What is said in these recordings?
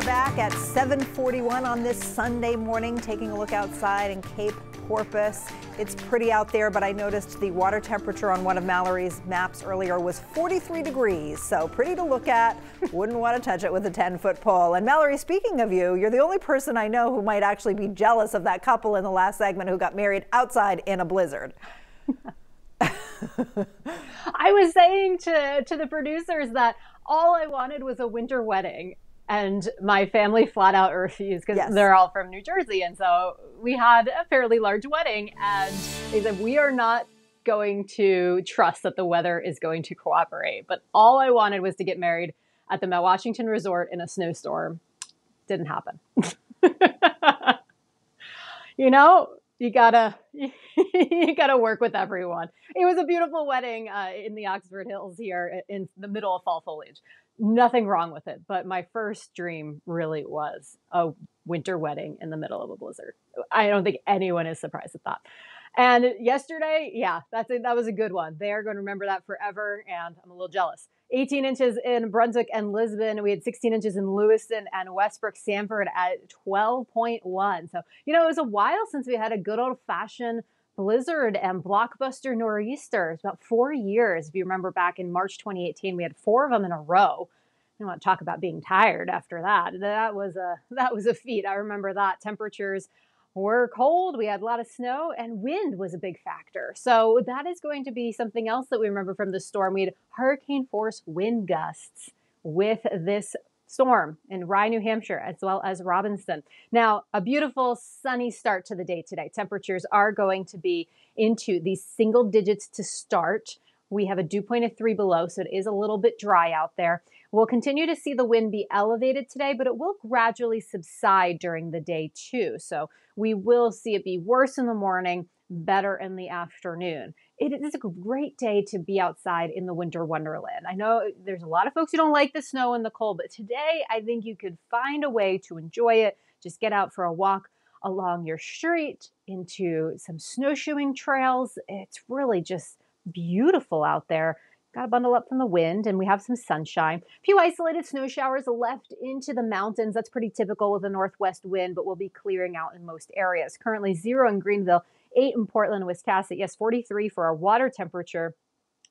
back at 741 on this Sunday morning, taking a look outside in Cape Porpoise. It's pretty out there, but I noticed the water temperature on one of Mallory's maps earlier was 43 degrees, so pretty to look at. Wouldn't want to touch it with a 10-foot pole. And Mallory, speaking of you, you're the only person I know who might actually be jealous of that couple in the last segment who got married outside in a blizzard. I was saying to, to the producers that all I wanted was a winter wedding and my family flat out refused because yes. they're all from New Jersey. And so we had a fairly large wedding, and they said, We are not going to trust that the weather is going to cooperate. But all I wanted was to get married at the Mount Washington Resort in a snowstorm. Didn't happen. you know, you gotta you gotta work with everyone. It was a beautiful wedding uh, in the Oxford Hills here in the middle of fall foliage nothing wrong with it. But my first dream really was a winter wedding in the middle of a blizzard. I don't think anyone is surprised at that. And yesterday, yeah, that's it. That was a good one. They are going to remember that forever. And I'm a little jealous. 18 inches in Brunswick and Lisbon. We had 16 inches in Lewiston and Westbrook Sanford at 12.1. So, you know, it was a while since we had a good old fashioned blizzard and blockbuster nor'easters about four years. If you remember back in March 2018, we had four of them in a row. I want to talk about being tired after that. That was a that was a feat. I remember that temperatures were cold. We had a lot of snow and wind was a big factor. So that is going to be something else that we remember from the storm. We had hurricane force wind gusts with this storm in Rye, New Hampshire, as well as Robinson. Now, a beautiful sunny start to the day today. Temperatures are going to be into these single digits to start. We have a dew point of three below, so it is a little bit dry out there. We'll continue to see the wind be elevated today, but it will gradually subside during the day too. So we will see it be worse in the morning, better in the afternoon it is a great day to be outside in the winter wonderland. I know there's a lot of folks who don't like the snow and the cold, but today I think you could find a way to enjoy it. Just get out for a walk along your street into some snowshoeing trails. It's really just beautiful out there. Got to bundle up from the wind, and we have some sunshine. A few isolated snow showers left into the mountains. That's pretty typical with a northwest wind, but we'll be clearing out in most areas. Currently zero in Greenville, eight in Portland, Wiscasset. Yes, 43 for our water temperature.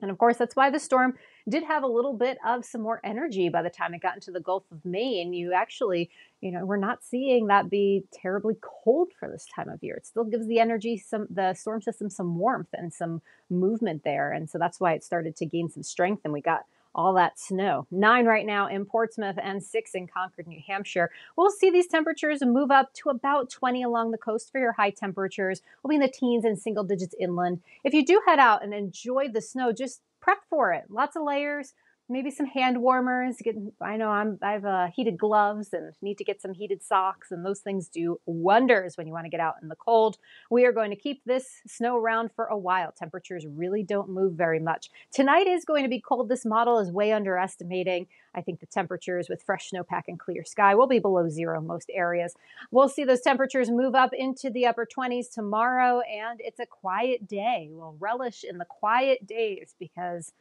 And of course, that's why the storm did have a little bit of some more energy by the time it got into the Gulf of Maine. You actually, you know, we're not seeing that be terribly cold for this time of year. It still gives the energy some, the storm system some warmth and some movement there. And so that's why it started to gain some strength and we got all that snow. Nine right now in Portsmouth and six in Concord, New Hampshire. We'll see these temperatures move up to about 20 along the coast for your high temperatures. We'll be in the teens and single digits inland. If you do head out and enjoy the snow, just prep for it. Lots of layers, maybe some hand warmers. Get, I know I'm I've uh, heated gloves and need to get some heated socks, and those things do wonders when you want to get out in the cold. We are going to keep this snow around for a while. Temperatures really don't move very much. Tonight is going to be cold. This model is way underestimating. I think the temperatures with fresh snowpack and clear sky will be below zero in most areas. We'll see those temperatures move up into the upper 20s tomorrow, and it's a quiet day. We'll relish in the quiet days because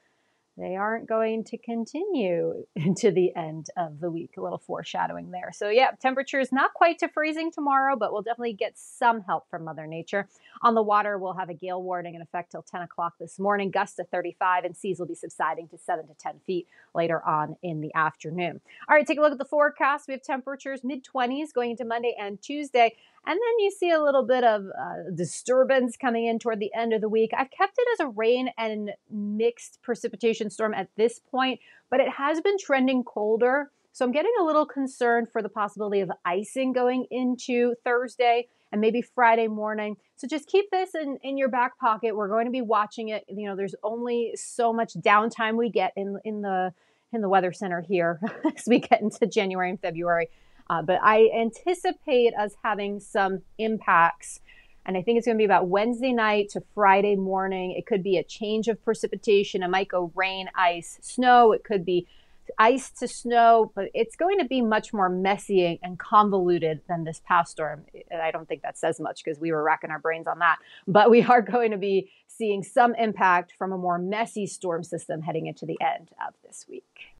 they aren't going to continue into the end of the week. A little foreshadowing there. So, yeah, temperatures not quite to freezing tomorrow, but we'll definitely get some help from Mother Nature. On the water, we'll have a gale warning in effect till 10 o'clock this morning, gusts to 35, and seas will be subsiding to 7 to 10 feet later on in the afternoon. All right, take a look at the forecast. We have temperatures mid 20s going into Monday and Tuesday. And then you see a little bit of uh, disturbance coming in toward the end of the week. I've kept it as a rain and mixed precipitation storm at this point, but it has been trending colder. So I'm getting a little concerned for the possibility of icing going into Thursday and maybe Friday morning. So just keep this in, in your back pocket. We're going to be watching it. You know, there's only so much downtime we get in in the in the weather center here as we get into January and February. Uh, but I anticipate us having some impacts. And I think it's going to be about Wednesday night to Friday morning. It could be a change of precipitation. It might go rain, ice, snow. It could be ice to snow, but it's going to be much more messy and convoluted than this past storm. I don't think that says much because we were racking our brains on that. But we are going to be seeing some impact from a more messy storm system heading into the end of this week.